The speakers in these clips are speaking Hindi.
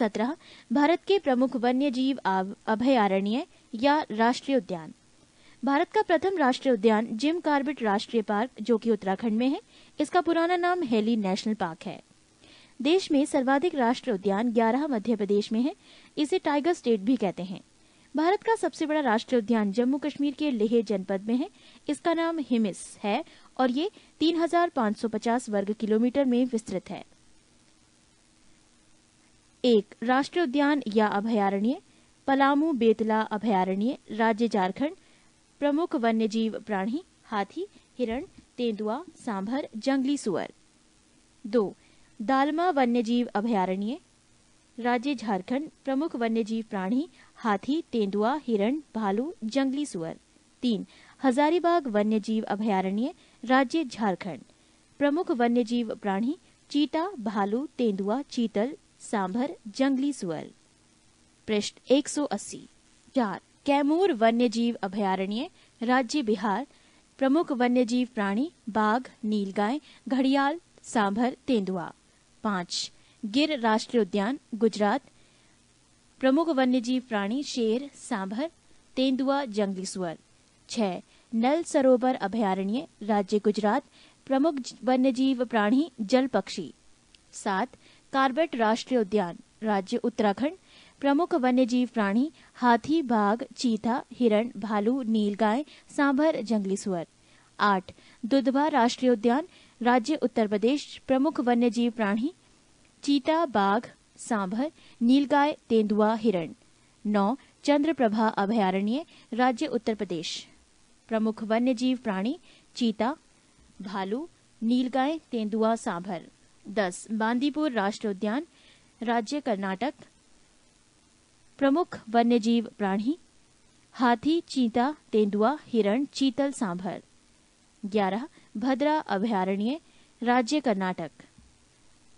सत्रह भारत के प्रमुख वन्य जीव अभयारण्य या राष्ट्रीय उद्यान। भारत का प्रथम राष्ट्रीय उद्यान जिम कार्बेट राष्ट्रीय पार्क जो कि उत्तराखंड में है इसका पुराना नाम हेली नेशनल पार्क है। देश में सर्वाधिक राष्ट्रीय उद्यान 11 मध्य प्रदेश में है इसे टाइगर स्टेट भी कहते हैं। भारत का सबसे बड़ा राष्ट्रीय उद्यान जम्मू कश्मीर के लेह जनपद में है इसका नाम हिमिस है और ये 3,550 वर्ग किलोमीटर में विस्तृत है। एक राष्ट्रीय उद्यान या अभयारण्य, पलामू बेतला अभयारण्य, राज्य झारखंड, प्रमुख वन्यजीव प्राणी, हाथी, हिरण, तेंदुआ, सांभर, जंगली सुअर। दो, दालमा वन्यजीव अभयारण्य, राज्य झारखंड, प्रमुख वन्यजीव प्राणी, हाथी, तेंदुआ, हिरण, भालू, जंगली सुअर। तीन, हजारीबाग वन्यजीव अभयारण्य, राज्य झारखंड, प्रमुख वन्यजीव प्राणी, चीता, भालू, तेंदुआ, चीतल सांभर जंगली सुअर पृष्ठ 180 चार, कैमूर वन्यजीव अभयारण्य, राज्य बिहार। प्रमुख वन्यजीव प्राणी, बाघ, नीलगाय, घड़ियाल, सांभर, तेंदुआ। पाँच, गिर राष्ट्रीय उद्यान गुजरात। प्रमुख वन्यजीव प्राणी, शेर, सांभर, तेंदुआ, जंगली सुअर छह नल सरोवर अभयारण्य, राज्य गुजरात। प्रमुख वन्यजीव प्राणी, जल पक्षी। सात कार्बेट राष्ट्रीय उद्यान, राज्य उत्तराखंड, प्रमुख वन्यजीव प्राणी, हाथी, बाघ, चीता, हिरण, भालू नीलगाय सांभर, जंगली सुअर। आठ, दुधवा राष्ट्रीय उद्यान, राज्य उत्तर प्रदेश, प्रमुख वन्यजीव प्राणी, चीता, बाघ, सांभर नीलगाय तेंदुआ, हिरण। नौ, चंद्रप्रभा अभयारण्य, राज्य उत्तर प्रदेश। प्रमुख वन्यजीव प्राणी, चीता, भालू नीलगाय तेंदुआ, सांभर। दस, बांदीपुर राष्ट्रीय उद्यान, राज्य कर्नाटक, प्रमुख वन्यजीव प्राणी, हाथी, चीता, तेंदुआ, हिरण, चीतल, सांभर। ग्यारह, भद्रा अभयारण्य, राज्य कर्नाटक।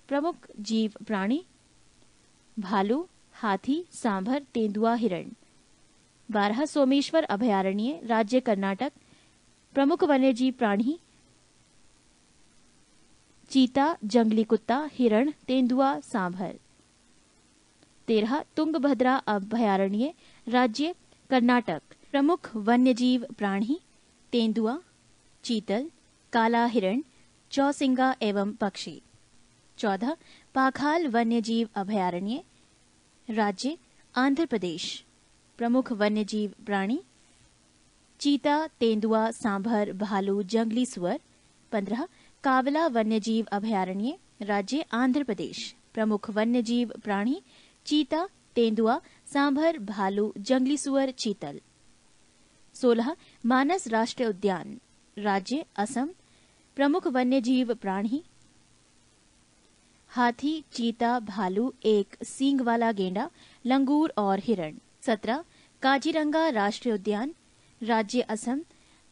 प्रमुख जीव प्राणी, भालू, हाथी, सांभर, तेंदुआ, हिरण। बारह, सोमेश्वर अभयारण्य, राज्य कर्नाटक। प्रमुख वन्यजीव प्राणी चीता, जंगली कुत्ता, हिरण, तेंदुआ, सांभर। तेरह, तुंगभद्रा अभयारण्य, राज्य, कर्नाटक। प्रमुख वन्यजीव प्राणी, तेंदुआ, चीतल, काला हिरण, चौसिंगा एवं पक्षी। चौदह, पाखाल वन्यजीव अभयारण्य, राज्य, आंध्र प्रदेश। प्रमुख वन्यजीव प्राणी, चीता, तेंदुआ, सांभर, भालू, जंगली सुअर। पंद्रह कावला वन्यजीव अभयारण्य, राज्य आंध्र प्रदेश। प्रमुख वन्यजीव प्राणी, चीता, तेंदुआ, सांभर, भालू, जंगली सुअर, चीतल। सोलह, मानस राष्ट्रीय उद्यान। राज्य असम। प्रमुख वन्यजीव प्राणी। हाथी, चीता, भालू, एक सींग वाला गेंडा, लंगूर और हिरण। सत्रह, काजीरंगा राष्ट्रीय उद्यान। राज्य असम।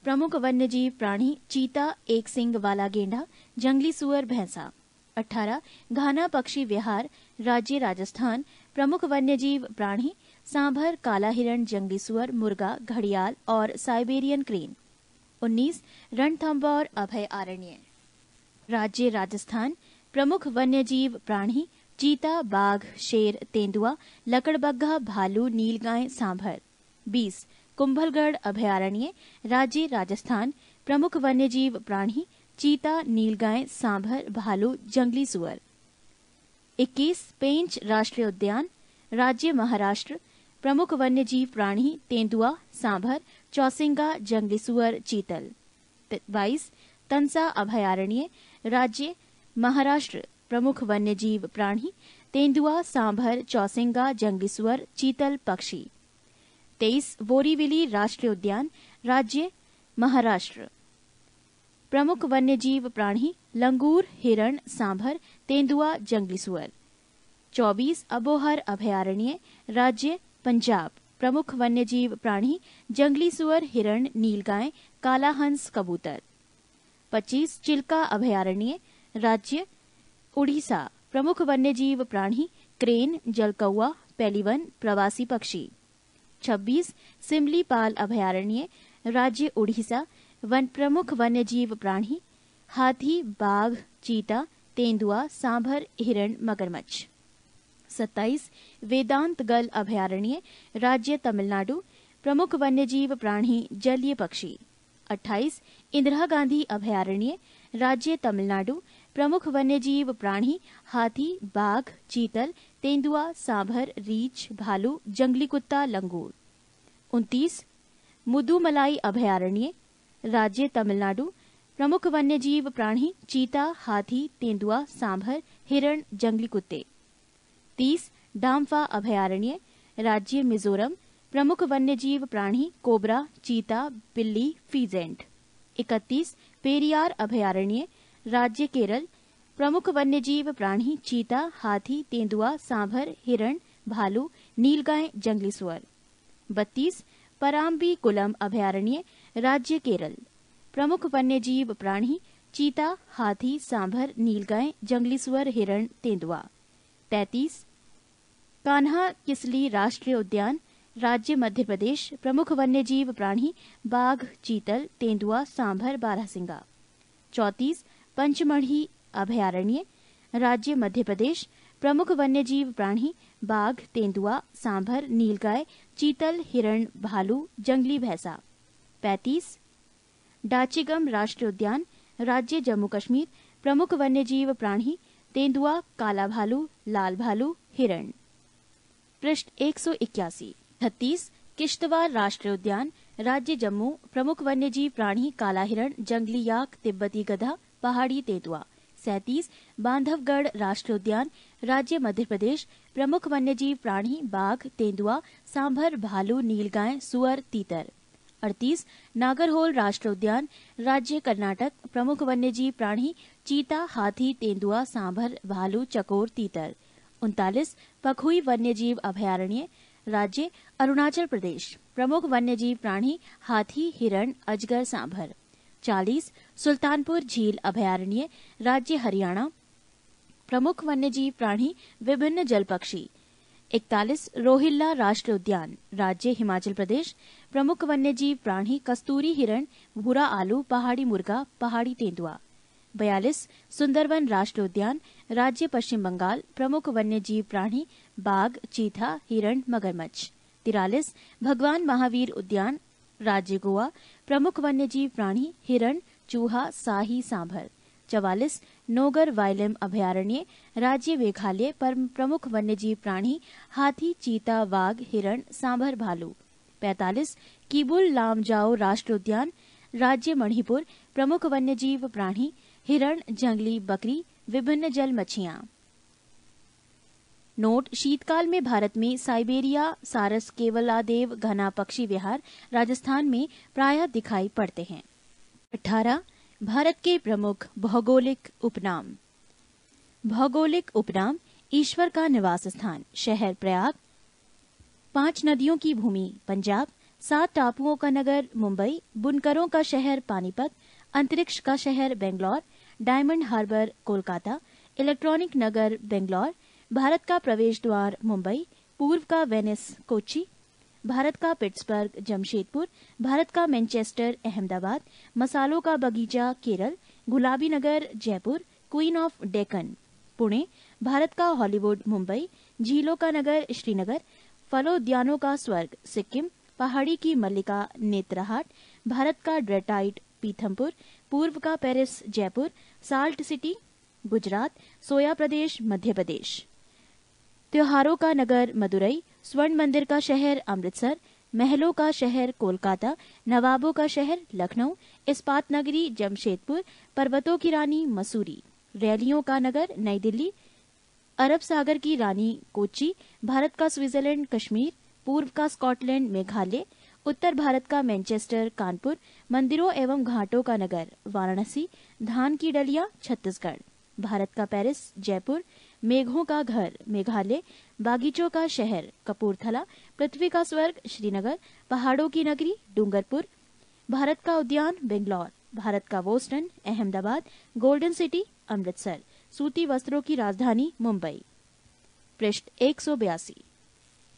प्रमुख वन्यजीव प्राणी चीता, एक सिंग वाला गेंडा, जंगली सुअर भैंसा। अठारह, घाना पक्षी विहार, राज्य राजस्थान, प्रमुख वन्यजीव प्राणी, सांभर, काला हिरण, जंगली सुअर, मुर्गा, घड़ियाल और साइबेरियन क्रेन। उन्नीस रणथंबौर अभय आरण्य। राज्य राजस्थान, प्रमुख वन्यजीव प्राणी, चीता, बाघ, शेर, तेंदुआ, लकड़बग्घा, भालू, नीलगाय, सांभर। बीस कुंभलगढ़ अभयारण्य, राज्य राजस्थान, प्रमुख वन्यजीव प्राणी, चीता नीलगाय सांभर, भालू, जंगली सुअर। इक्कीस, पेंच राष्ट्रीय उद्यान, राज्य महाराष्ट्र, प्रमुख वन्यजीव प्राणी, तेंदुआ, सांभर, चौसिंगा, जंगली सुअर, चीतल। बाईस तंसा अभयारण्य, राज्य महाराष्ट्र, प्रमुख वन्यजीव प्राणी, तेंदुआ, सांभर, चौसिंगा, जंगली सुअर, चीतल, पक्षी। तेईस, बोरीविली राष्ट्रीय उद्यान राज्य, महाराष्ट्र। प्रमुख वन्यजीव प्राणी, लंगूर, हिरण, सांभर, तेंदुआ, जंगली सुअर। चौबीस, अबोहर अभयारण्य, राज्य, पंजाब। प्रमुख वन्यजीव प्राणी, जंगली सुअर, हिरण, नीलगाय काला हंस कबूतर। पच्चीस, चिल्का अभयारण्य, राज्य, उड़ीसा। प्रमुख वन्यजीव प्राणी, क्रेन जलकौआ पेलिवन, प्रवासी पक्षी। 26 सिमलीपाल अभयारण्य, राज्य उड़ीसा वन प्रमुख वन्यजीव प्राणी, हाथी, बाघ, चीता, तेंदुआ, सांभर, हिरण, मगरमच्छ। वेदांत गल अभयारण्य, राज्य तमिलनाडु, प्रमुख वन्यजीव प्राणी, जलीय पक्षी। 28 इंदिरा गांधी अभयारण्य, राज्य तमिलनाडु प्रमुख वन्यजीव प्राणी हाथी, बाघ, चीतल, तेंदुआ, सांभर, रीछ, भालू, जंगली कुत्ता, लंगूर। 29 मुदुमलाई अभयारण्य, राज्य तमिलनाडु। प्रमुख वन्यजीव प्राणी चीता, हाथी, तेंदुआ, सांभर, हिरण, जंगली कुत्ते। तीस, डाम्फा अभयारण्य, राज्य मिजोरम। प्रमुख वन्यजीव प्राणी कोबरा, चीता, बिल्ली, फीजेंट। इकतीस, पेरियार अभयारण्य राज्य केरल, प्रमुख वन्यजीव प्राणी चीता, हाथी, तेंदुआ, सांभर, हिरण, भालू, नीलगाय, जंगली सुअर। बत्तीस, पराम्बी कुलम अभयारण्य, राज्य केरल। प्रमुख वन्यजीव प्राणी चीता, हाथी, सांभर, नीलगाय, जंगली सुअर, हिरण, तेंदुआ। तैतीस, कान्हा किसली राष्ट्रीय उद्यान, राज्य मध्य प्रदेश, प्रमुख वन्यजीव प्राणी बाघ, चीतल, तेंदुआ, सांभर, बारहसिंगा। चौतीस पंचमढ़ी, अभयारण्य, राज्य मध्य प्रदेश, प्रमुख वन्यजीव प्राणी, बाघ, तेंदुआ, सांभर, नीलगाय, चीतल, हिरण, भालू, जंगली भैंसा। पैंतीस, डाचीगम राष्ट्रीय उद्यान, राज्य जम्मू कश्मीर, प्रमुख वन्यजीव प्राणी, तेंदुआ, काला भालू, लाल भालू, हिरण। पृष्ठ एक सौ इक्यासी। छत्तीस किश्तवाड़ राष्ट्रीय उद्यान, राज्य जम्मू, प्रमुख वन्यजीव प्राणी, काला हिरण, जंगली याक, तिब्बती गधा पहाड़ी तेंदुआ, सैतीस, बांधवगढ़ राष्ट्रीय उद्यान राज्य मध्य प्रदेश, प्रमुख वन्यजीव प्राणी, बाघ, तेंदुआ, सांभर, भालू, नीलगाय, सुअर, तीतर। अड़तीस, नागरहोल राष्ट्रीय उद्यान राज्य कर्नाटक, प्रमुख वन्यजीव प्राणी, चीता, हाथी, तेंदुआ, सांभर, भालू, चकोर, तीतर। उनतालीस, पखुई वन्यजीव अभयारण्य, राज्य अरुणाचल प्रदेश, प्रमुख वन्यजीव प्राणी, हाथी, हिरण, अजगर, सांभर। चालीस, सुल्तानपुर झील अभयारण्य, राज्य हरियाणा। प्रमुख वन्यजीव प्राणी, विभिन्न जल पक्षी इकतालीस, रोहिल्ला राष्ट्रीय उद्यान, राज्य हिमाचल प्रदेश। प्रमुख वन्यजीव प्राणी, कस्तूरी हिरण, भूरा आलू, पहाड़ी मुर्गा, पहाड़ी तेंदुआ। बयालीस, सुंदरवन राष्ट्रीय उद्यान, राज्य पश्चिम बंगाल। प्रमुख वन्यजीव प्राणी, बाघ चीथा हिरण, मगरमच्छ। तिरालीस, भगवान महावीर उद्यान, राज्य गोवा। प्रमुख वन्यजीव प्राणी हिरण, चूहा, साही, सांभर। चवालीस, नोगर वायलम अभयारण्य, राज्य मेघालय पर प्रमुख वन्यजीव प्राणी हाथी, चीता, वाघ, हिरण, सांभर, भालू। पैतालीस, किबुल लामजाओ राष्ट्र उद्यान, राज्य मणिपुर, प्रमुख वन्यजीव प्राणी हिरण, जंगली बकरी, विभिन्न जल मछियाँ नोट, शीतकाल में भारत में साइबेरिया, सारस, केवलादेव घना पक्षी विहार राजस्थान में प्रायः दिखाई पड़ते हैं। 18 भारत के प्रमुख भौगोलिक उपनाम। भौगोलिक उपनाम, ईश्वर का निवास स्थान, शहर प्रयाग। पाँच नदियों की भूमि, पंजाब। सात टापुओं का नगर, मुंबई। बुनकरों का शहर, पानीपत। अंतरिक्ष का शहर, Bangalore. Diamond Harbour, Kolkata. Electronic नगर, बेंगलोर। भारत का प्रवेश द्वार मुंबई, पूर्व का वेनिस कोची भारत का पिट्सबर्ग, जमशेदपुर, भारत का मैनचेस्टर, अहमदाबाद, मसालों का बगीचा, केरल, गुलाबी नगर, जयपुर, क्वीन ऑफ़ डेकन पुणे, भारत का हॉलीवुड, मुंबई, झीलों का नगर, श्रीनगर, फलोद्यानों का स्वर्ग, सिक्किम, पहाड़ी की मल्लिका, नेत्रहाट, भारत का ड्रेटाइट पीथमपुर, पूर्व का Paris, Jaipur, salt city, Gujarat, soya प्रदेश, मध्य प्रदेश। त्योहारों का नगर मदुरई, स्वर्ण मंदिर का शहर अमृतसर, महलों का शहर कोलकाता, नवाबों का शहर लखनऊ, इस्पात नगरी जमशेदपुर, पर्वतों की रानी मसूरी। रैलियों का नगर नई दिल्ली, अरब सागर की रानी कोची भारत का स्विट्जरलैंड कश्मीर, पूर्व का स्कॉटलैंड मेघालय, उत्तर भारत का मैनचेस्टर कानपुर, मंदिरों एवं घाटों का नगर वाराणसी, धान की डलिया छत्तीसगढ़, भारत का पेरिस जयपुर मेघों का घर, मेघालय, बागीचों का शहर, कपूरथला, पृथ्वी का स्वर्ग, श्रीनगर, पहाड़ों की नगरी, डूंगरपुर। भारत का उद्यान, बेंगलोर। भारत का Boston, Ahmedabad, golden city, Amritsar. सूती वस्त्रों की राजधानी, मुंबई। पृष्ठ एक सौ बयासी।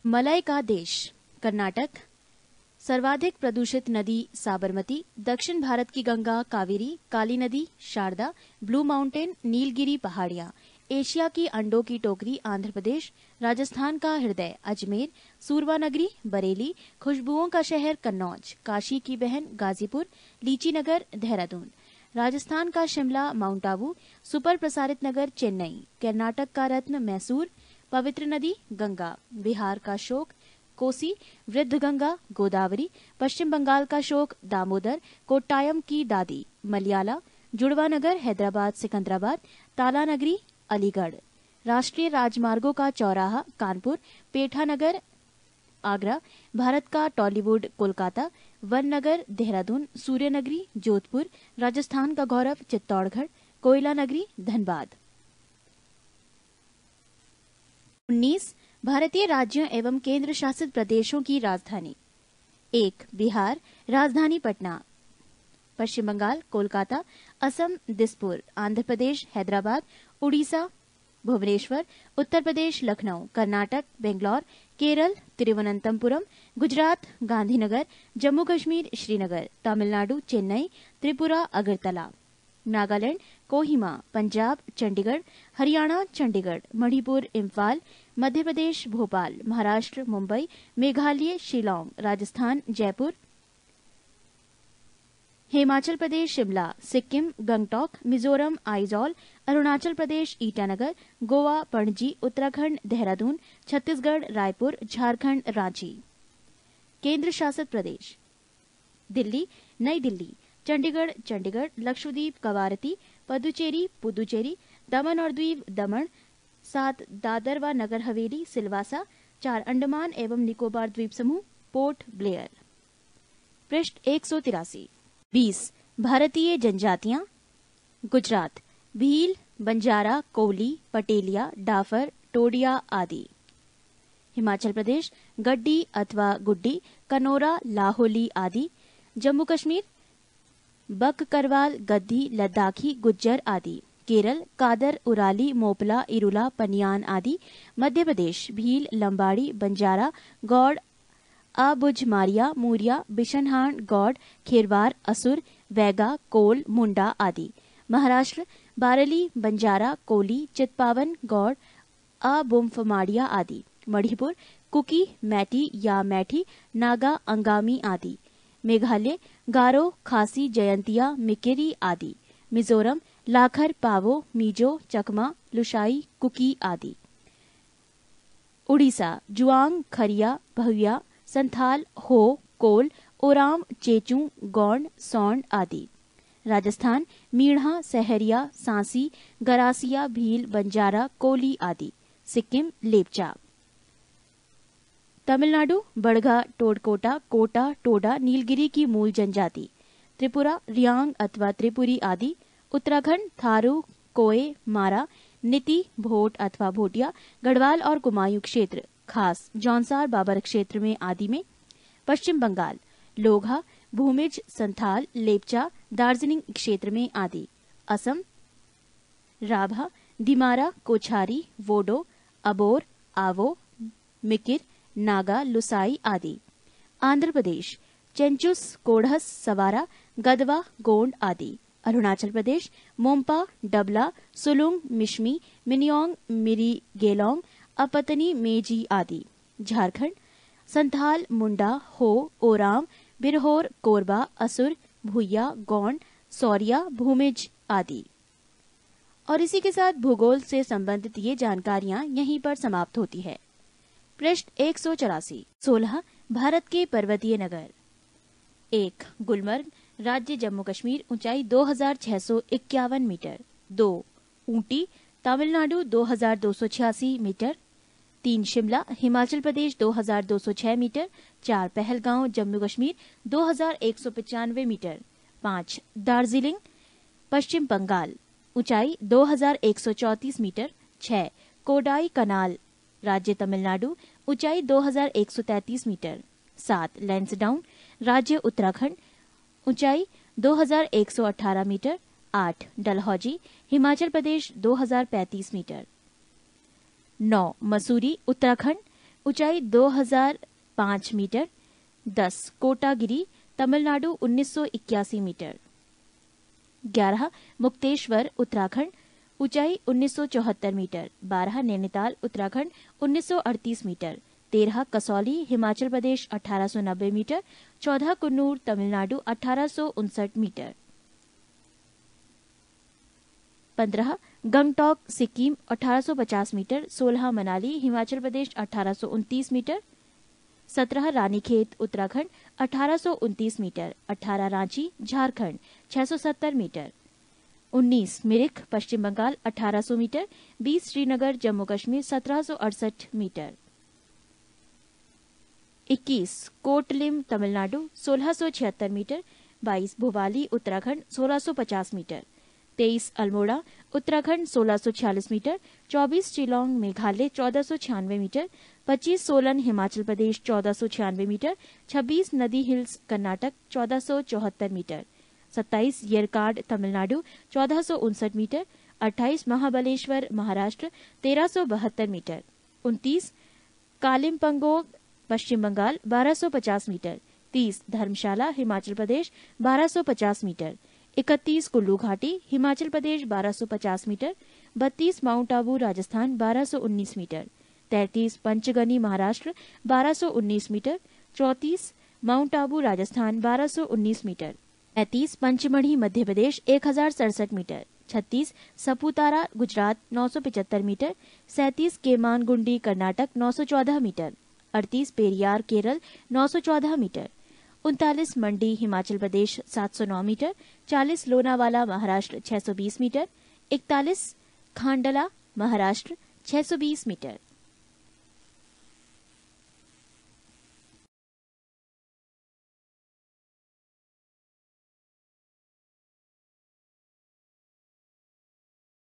मलय का देश, कर्नाटक। सर्वाधिक प्रदूषित नदी, साबरमती। दक्षिण भारत की गंगा, कावेरी, काली नदी, शारदा, ब्लू माउंटेन, नीलगिरी पहाड़ियाँ। एशिया की अंडों की टोकरी आंध्र प्रदेश, राजस्थान का हृदय अजमेर सूरवा नगरी बरेली, खुशबुओं का शहर कन्नौज, काशी की बहन गाजीपुर, लीची नगर, देहरादून। राजस्थान का शिमला, माउंट आबू, सुपर प्रसारित नगर चेन्नई, कर्नाटक का रत्न मैसूर, पवित्र नदी गंगा, बिहार का शोक कोसी, वृद्ध गंगा गोदावरी, पश्चिम बंगाल का शोक दामोदर, कोट्टायम की दादी, मलयाला जुड़वा नगर हैदराबाद, सिकंदराबाद ताला नगरी अलीगढ़। राष्ट्रीय राजमार्गों का चौराहा, कानपुर पेठा नगर आगरा, भारत का टॉलीवुड, कोलकाता वन नगर देहरादून, सूर्यनगरी, जोधपुर, राजस्थान का गौरव, चित्तौड़गढ़ कोयला नगरी धनबाद। उन्नीस, भारतीय राज्यों एवं केंद्र शासित प्रदेशों की राजधानी। एक, बिहार, राजधानी पटना। पश्चिम बंगाल, कोलकाता, असम, दिसपुर, आंध्र प्रदेश, हैदराबाद उड़ीसा, भुवनेश्वर, उत्तर प्रदेश, लखनऊ, कर्नाटक, बेंगलौर, केरल, तिरुवनंतपुरम, गुजरात, गांधीनगर, जम्मू कश्मीर, श्रीनगर, तमिलनाडु, चेन्नई, त्रिपुरा, अगरतला, नागालैंड, कोहिमा, पंजाब, चंडीगढ़, हरियाणा, चंडीगढ़, मणिपुर, इम्फाल, मध्य प्रदेश, भोपाल, महाराष्ट्र, मुंबई, मेघालय, शिलांग, राजस्थान, जयपुर, हिमाचल प्रदेश, शिमला, सिक्किम, गंगटोक, मिजोरम, आइजॉल अरुणाचल प्रदेश, ईटानगर, गोवा, पणजी, उत्तराखंड, देहरादून, छत्तीसगढ़, रायपुर, झारखंड रांची। केंद्र शासित प्रदेश। दिल्ली, नई दिल्ली, चंडीगढ़ चंडीगढ़, लक्षद्वीप, कवारती, पदुचेरी, पुदुचेरी, दमन और द्वीप, दमन, सात दादर व नगर हवेली, सिलवासा, चार, अंडमान एवं निकोबार द्वीप समूह, पोर्ट ब्लेयर। पृष्ठ एक सौ तिरासी। बीस, भारतीय जनजातियाँ। गुजरात भील, बंजारा, कोली, पटेलिया, डाफर, टोडिया आदि। हिमाचल प्रदेश, गड्डी अथवा गुड्डी, कनोरा, लाहौली आदि, जम्मू कश्मीर बक करवाल गद्दी, लद्दाखी, गुज्जर आदि, केरल, कादर, उराली, मोपला, इरुला, पनियान आदि, मध्य प्रदेश, भील, लंबाड़ी, बंजारा, गौड़ अबुझमारिया मूरिया बिशनहान गौड़, खेरवार, असुर, वैगा, कोल, मुंडा आदि। महाराष्ट्र बारली, बंजारा, कोली, चितपावन, गौड़ अबुम्फमाड़िया आदि मणिपुर कुकी, मैटी या मैठी, नागा, अंगामी आदि, मेघालय, गारो, खासी, जयंतिया, मिकेरी आदि, मिजोरम, लाखर, पावो, मीजो, चकमा, लुशाई, कुकी आदि। उड़ीसा, जुआंग, खरिया भविया संथाल, हो, कोल, ओराम, चेचू गौंड सौंड आदि। राजस्थान मीणा सहरिया, सांसी, गरासिया, भील, बंजारा, कोली आदि। सिक्किम, लेपचा। तमिलनाडु, बड़गा टोडकोटा कोटा, टोडा, नीलगिरी की मूल जनजाति। त्रिपुरा, रियांग अथवा त्रिपुरी आदि। उत्तराखंड, थारू, कोए, मारा, नीति, भोट अथवा भोटिया, गढ़वाल और कुमायूं क्षेत्र, खास, जौनसार बाबर क्षेत्र में आदि में। पश्चिम बंगाल, लोघा भूमिज, संथाल, लेपचा, दार्जिलिंग क्षेत्र में आदि। असम, राभा, दिमारा, कोछारी, वोडो, अबोर, आवो, मिकिर, नागा, लुसाई आदि। आंध्र प्रदेश, चेंचुस, कोढ़स, सवारा, गदवा, गोंड आदि। अरुणाचल प्रदेश, मोम्पा, डबला, सुलुंग, मिश्मी, मिनियोंग, मिरी, गेलोंग, अपतनी, मेजी आदि। झारखंड, संथाल, मुंडा, हो, ओराम बिरहोर, कोरबा, असुर भूया गौंड, सौरिया, भूमिज आदि। और इसी के साथ भूगोल से संबंधित ये जानकारियाँ यहीं पर समाप्त होती है। पृष्ठ एक सौ चौरासी, सोलह, भारत के पर्वतीय नगर। एक, गुलमर्ग, राज्य जम्मू कश्मीर, ऊंचाई दो हज़ार छह सौ इक्यावन मीटर। दो, ऊटी, तमिलनाडु दो हज़ार दो सौ छियासी मीटर। तीन शिमला, हिमाचल प्रदेश दो हज़ार दो सौ छह मीटर, चार पहलगांव, जम्मू कश्मीर दो हज़ार एक सौ पचानवे मीटर, पाँच दार्जिलिंग, पश्चिम बंगाल, ऊंचाई दो हज़ार एक सौ चौतीस मीटर, छह कोडाई कनाल, राज्य तमिलनाडु, ऊंचाई 2133 मीटर, सात लेंसडाउन, राज्य उत्तराखंड, ऊंचाई 2118 मीटर, आठ डलहौजी, हिमाचल प्रदेश 2035 मीटर। नौ, मसूरी, उत्तराखंड, ऊंचाई 2005 मीटर, दस, कोटागिरी, तमिलनाडु 1981 मीटर। ग्यारह, मुक्तेश्वर, उत्तराखंड, ऊंचाई 1974 metre 12 Nainital, Uttarakhand 1938 metre 13 Kasauli, Himachal Pradesh 1890 metre 14 Coonoor, Tamil Nadu, अठारह मीटर। 15 गंगटोक, सिक्किम 1850 मीटर 16 मनाली, हिमाचल प्रदेश, अठारह मीटर 17 रानीखेत, उत्तराखंड, अठारह metre 18 Ranchi, Jharkhand 670 metre 19 Mirik Paschim Bangal 1800 metre 20 Srinagar, Jammu Kashmir, सत्रह मीटर। 21 कोटलिम, तमिलनाडु 1676 मीटर 22 भोपाली उत्तराखंड 1650 मीटर 23 अल्मोड़ा उत्तराखंड 1646 मीटर 24 शिलोंग मेघालय चौदह मीटर 25 सोलन हिमाचल प्रदेश चौदह मीटर 26 नदी हिल्स कर्नाटक चौदह मीटर 27 येरकाड तमिलनाडु चौदह मीटर 28 महाबलेश्वर महाराष्ट्र तेरह metre 29 Kalimpong Paschim Bangal 1250 metre 30 Dharamshala Himachal Pradesh 1250 metre 31 Kullu घाटी, Himachal Pradesh 1250 metre 32 Mount Abu Rajasthan 1219 metre 33 Panchgani Maharashtra 1219 metre 34 Mount Abu Rajasthan 1219 metre, पैंतीस पंचमढ़ी मध्य प्रदेश एक हज़ार सड़सठ मीटर, छत्तीस सपूतारा गुजरात नौ सौ पिचहत्तर मीटर, सैतीस केमान गुंडी कर्नाटक नौ सौ चौदह मीटर, अड़तीस पेरियार केरल नौ सौ चौदह मीटर उनतालीस मंडी हिमाचल प्रदेश सात सौ नौ मीटर, चालीस लोनावाला महाराष्ट्र छह सौ बीस मीटर, इकतालीस खांडला महाराष्ट्र छह सौ बीस मीटर।